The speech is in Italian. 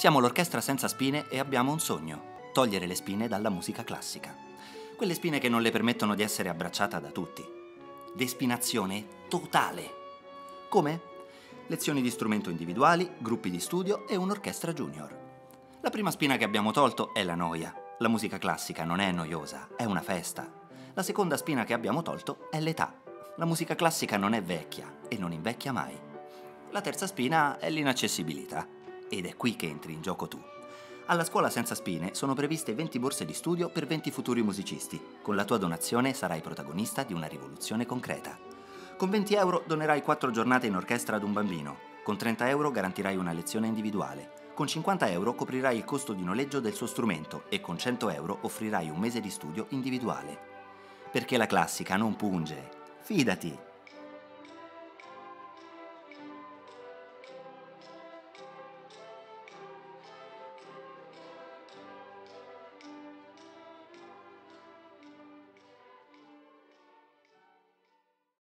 Siamo l'orchestra senza spine e abbiamo un sogno, togliere le spine dalla musica classica. Quelle spine che non le permettono di essere abbracciata da tutti. Despinazione totale. Come? Lezioni di strumento individuali, gruppi di studio e un'orchestra junior. La prima spina che abbiamo tolto è la noia. La musica classica non è noiosa, è una festa. La seconda spina che abbiamo tolto è l'età. La musica classica non è vecchia e non invecchia mai. La terza spina è l'inaccessibilità. Ed è qui che entri in gioco tu. Alla scuola senza spine sono previste 20 borse di studio per 20 futuri musicisti. Con la tua donazione sarai protagonista di una rivoluzione concreta. Con 20 euro donerai 4 giornate in orchestra ad un bambino. Con 30 euro garantirai una lezione individuale. Con 50 euro coprirai il costo di noleggio del suo strumento e con 100 euro offrirai un mese di studio individuale. Perché la classica non punge. Fidati!